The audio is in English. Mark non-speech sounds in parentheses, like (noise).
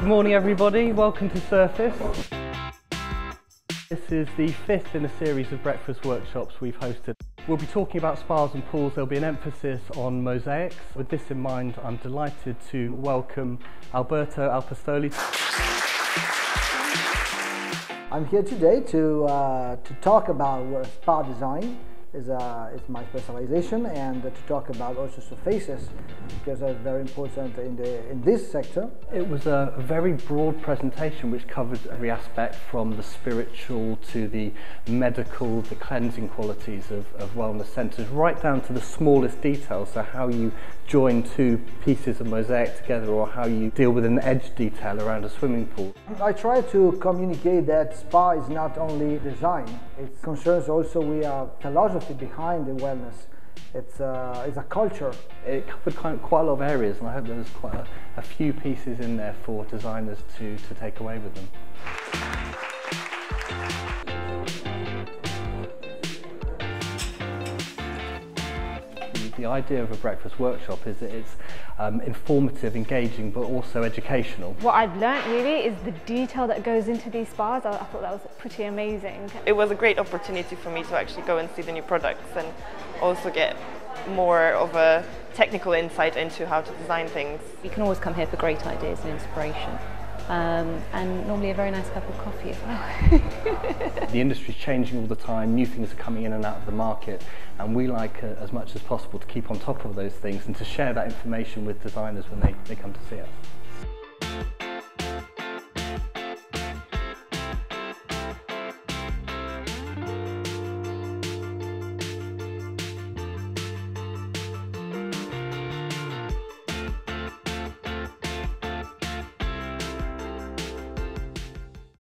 Good morning everybody, welcome to Surface. This is the fifth in a series of breakfast workshops we've hosted. We'll be talking about spas and pools, there'll be an emphasis on mosaics. With this in mind, I'm delighted to welcome Alberto Apostoli. I'm here today to, uh, to talk about spa design is, uh, is my specialization and to talk about also surfaces because they're very important in, the, in this sector. It was a very broad presentation which covered every aspect from the spiritual to the medical, the cleansing qualities of, of wellness centres, right down to the smallest details, so how you join two pieces of mosaic together or how you deal with an edge detail around a swimming pool. I try to communicate that spa is not only design, it concerns also we are philosophy philosophy behind the wellness. It's a, uh, it's a culture. It covered quite a lot of areas, and I hope there's quite a, a few pieces in there for designers to, to take away with them. The idea of a breakfast workshop is that it's um, informative, engaging, but also educational. What I've learnt really is the detail that goes into these spas. I, I thought that was pretty amazing. It was a great opportunity for me to actually go and see the new products and also get more of a technical insight into how to design things. You can always come here for great ideas and inspiration um, and normally a very nice cup of coffee as well. (laughs) the industry is changing all the time, new things are coming in and out of the market, and we like uh, as much as possible to keep on top of those things and to share that information with designers when they, they come to see us.